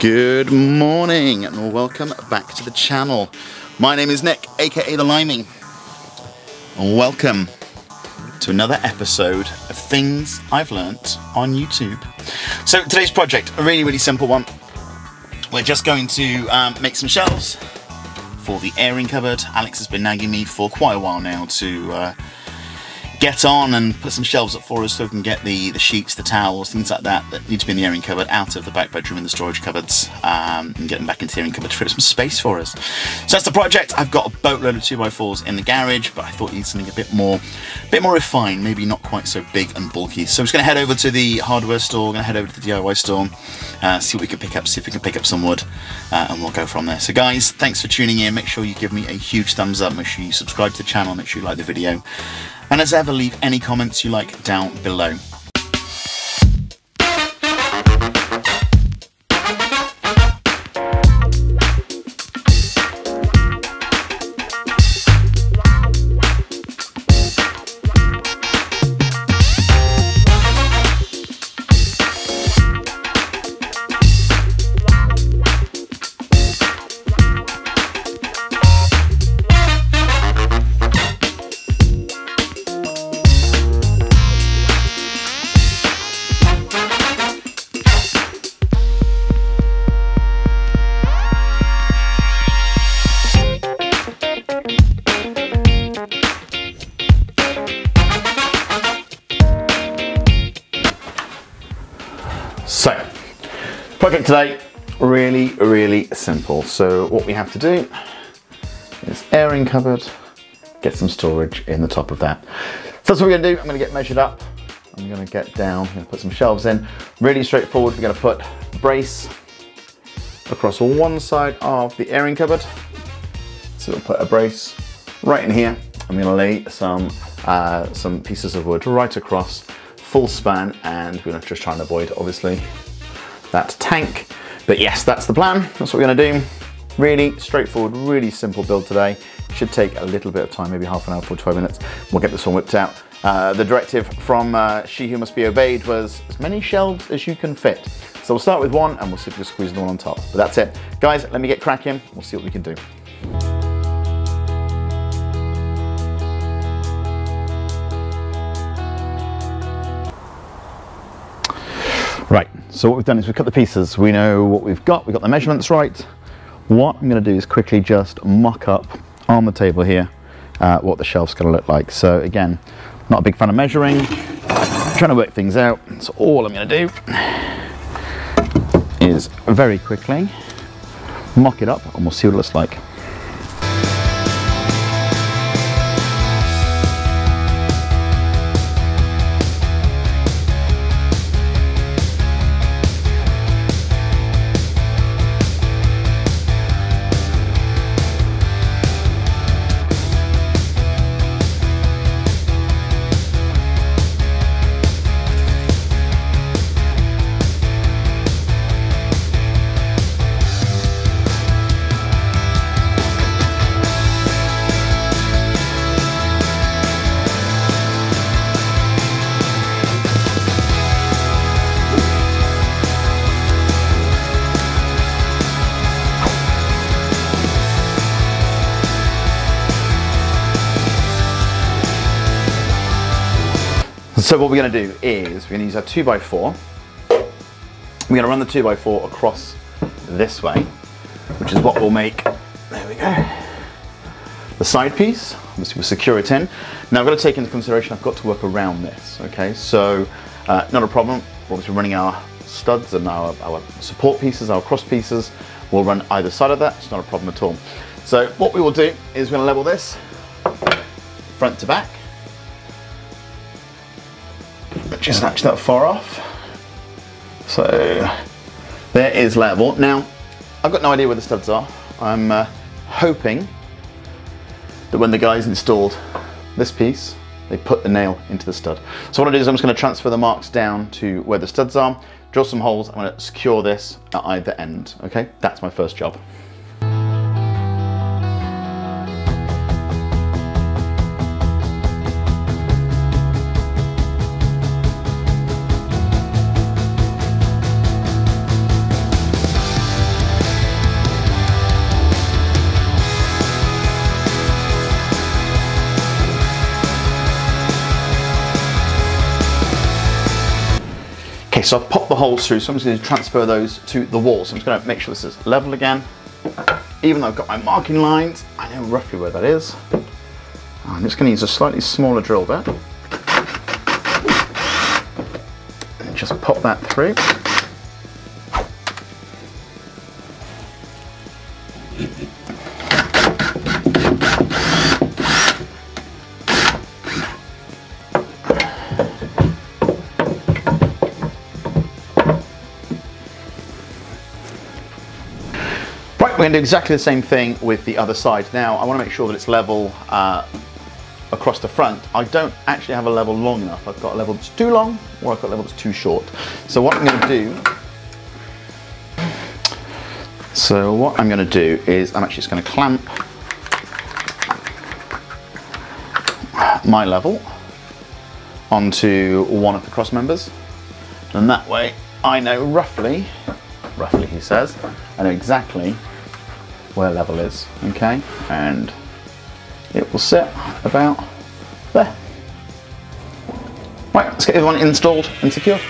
Good morning and welcome back to the channel. My name is Nick, aka The Limey. And welcome to another episode of Things I've Learnt on YouTube. So today's project, a really, really simple one. We're just going to um, make some shelves for the airing cupboard. Alex has been nagging me for quite a while now to uh, get on and put some shelves up for us so we can get the, the sheets, the towels, things like that that need to be in the airing cupboard out of the back bedroom and the storage cupboards um, and get them back into the airing cupboard to free up some space for us. So that's the project. I've got a boatload of 2x4s in the garage, but I thought you need something a bit more, a bit more refined, maybe not quite so big and bulky. So I'm just going to head over to the hardware store, I'm going to head over to the DIY store, uh, see what we can pick up, see if we can pick up some wood, uh, and we'll go from there. So guys, thanks for tuning in. Make sure you give me a huge thumbs up. Make sure you subscribe to the channel. Make sure you like the video. And as ever, leave any comments you like down below. Project today, really, really simple. So what we have to do is airing cupboard, get some storage in the top of that. So that's what we're gonna do. I'm gonna get measured up. I'm gonna get down, I'm gonna put some shelves in. Really straightforward. We're gonna put brace across one side of the airing cupboard. So we'll put a brace right in here. I'm gonna lay some, uh, some pieces of wood right across full span and we're gonna just try and avoid obviously that tank. But yes, that's the plan. That's what we're gonna do. Really straightforward, really simple build today. Should take a little bit of time, maybe half an hour, 45 minutes. We'll get this one whipped out. Uh, the directive from uh, She Who Must Be Obeyed was as many shelves as you can fit. So we'll start with one and we'll see if we can squeeze the one on top. But that's it. Guys, let me get cracking. We'll see what we can do. Right, so what we've done is we've cut the pieces. We know what we've got, we've got the measurements right. What I'm gonna do is quickly just mock up on the table here uh, what the shelf's gonna look like. So again, not a big fan of measuring, trying to work things out. So all I'm gonna do is very quickly mock it up and we'll see what it looks like. So what we're going to do is we're going to use our 2x4. We're going to run the 2x4 across this way, which is what we'll make, there we go, the side piece. Obviously we'll secure it in. Now I've got to take into consideration I've got to work around this, okay? So uh, not a problem. We're obviously running our studs and our, our support pieces, our cross pieces. We'll run either side of that. It's not a problem at all. So what we will do is we're going to level this front to back actually that far off. So there is level. Now, I've got no idea where the studs are. I'm uh, hoping that when the guys installed this piece, they put the nail into the stud. So what I do is I'm just going to transfer the marks down to where the studs are, drill some holes, I'm going to secure this at either end. Okay, that's my first job. Okay, so I've popped the holes through, so I'm just going to transfer those to the wall. So I'm just going to make sure this is level again. Even though I've got my marking lines, I know roughly where that is. I'm just going to use a slightly smaller drill bit. And just pop that through. We're to do exactly the same thing with the other side. Now, I want to make sure that it's level uh, across the front. I don't actually have a level long enough. I've got a level that's too long, or I've got a level that's too short. So what I'm to do, so what I'm going to do is I'm actually just going to clamp my level onto one of the cross members. And that way I know roughly, roughly he says, I know exactly where level is, okay? And it will sit about there. Right, let's get the one installed and secured.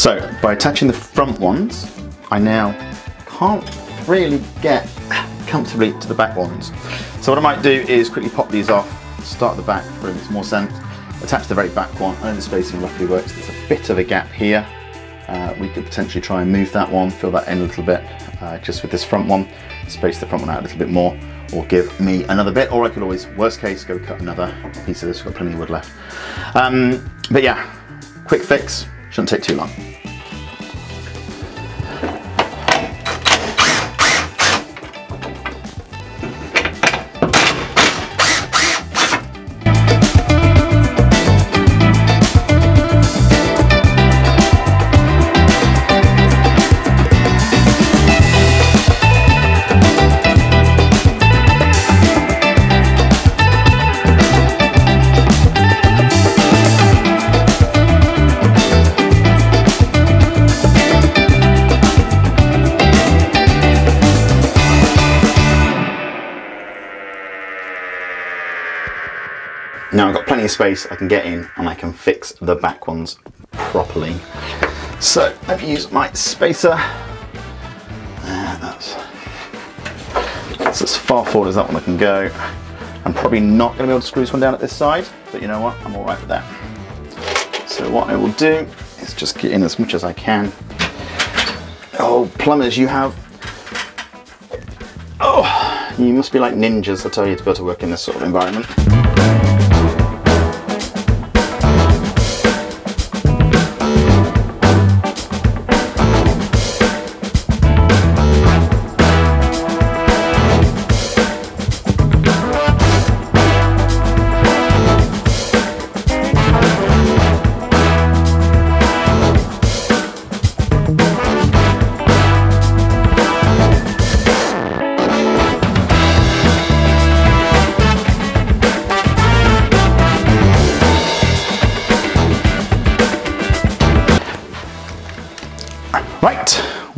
So by attaching the front ones, I now can't really get comfortably to the back ones. So what I might do is quickly pop these off, start the back for makes more sense, attach the very back one, know the spacing roughly works, there's a bit of a gap here. Uh, we could potentially try and move that one, fill that in a little bit, uh, just with this front one, space the front one out a little bit more, or give me another bit, or I could always, worst case, go cut another piece of this, We've got plenty of wood left. Um, but yeah, quick fix, shouldn't take too long. Space I can get in and I can fix the back ones properly. So I've used my spacer. And that's, that's as far forward as that one I can go. I'm probably not going to be able to screw this one down at this side, but you know what, I'm alright with that. So what I will do is just get in as much as I can. Oh, plumbers, you have... Oh, you must be like ninjas, I tell you, to be able to work in this sort of environment.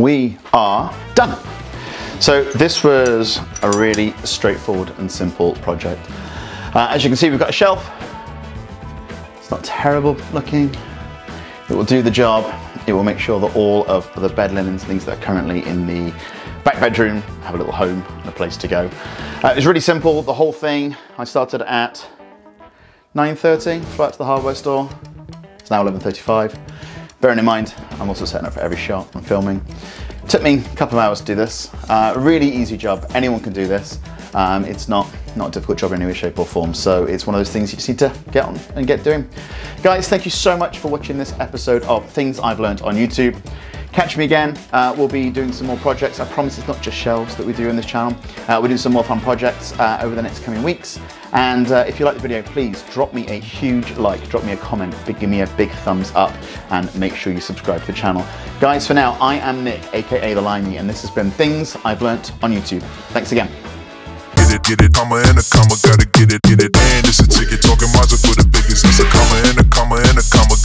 We are done. So this was a really straightforward and simple project. Uh, as you can see, we've got a shelf. It's not terrible looking. It will do the job. It will make sure that all of the bed linens, things that are currently in the back bedroom, have a little home and a place to go. Uh, it's really simple, the whole thing. I started at 9.30, flew out to the hardware store. It's now 11.35. Bearing in mind, I'm also setting up for every shot I'm filming. Took me a couple of hours to do this. Uh, really easy job, anyone can do this. Um, it's not, not a difficult job in any way, shape or form. So it's one of those things you just need to get on and get doing. Guys, thank you so much for watching this episode of Things I've Learned on YouTube. Catch me again. Uh, we'll be doing some more projects. I promise it's not just shelves that we do in this channel. Uh, we're doing some more fun projects uh, over the next coming weeks. And uh, if you like the video, please drop me a huge like, drop me a comment, give me a big thumbs up, and make sure you subscribe to the channel. Guys, for now, I am Nick, aka The Limey, and this has been Things I've Learnt on YouTube. Thanks again. Get it, get it, comma and a comma, gotta get it, get it, and it's a ticket talking Mazda for the biggest. It's a comma and a comma and a comma,